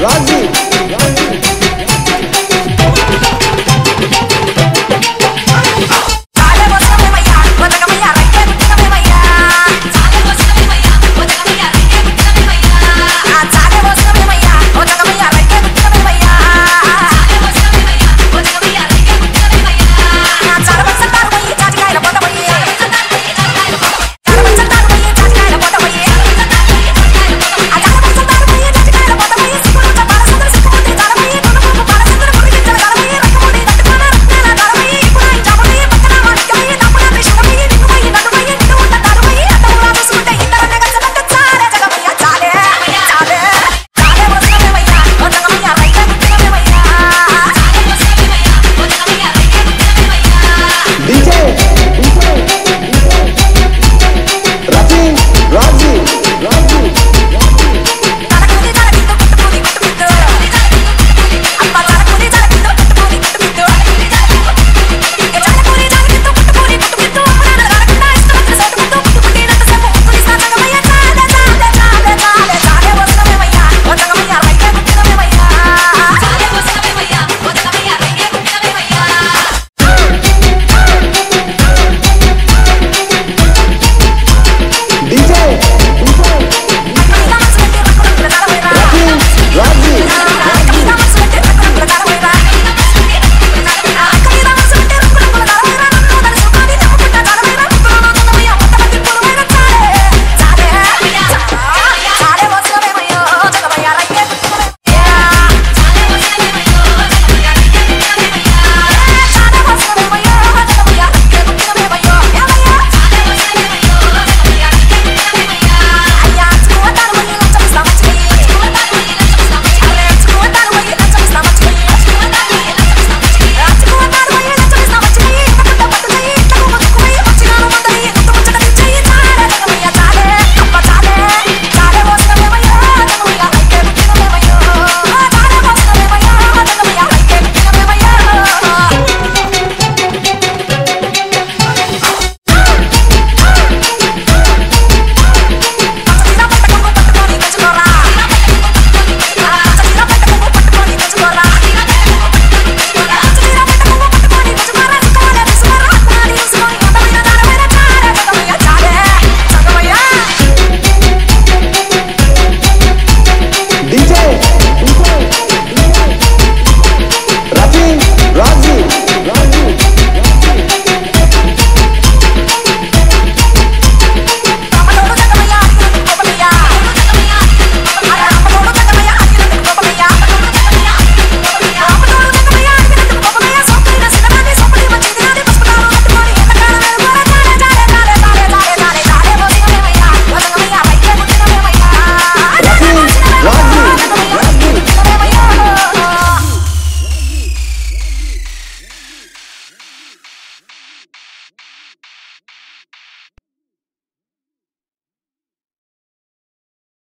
Run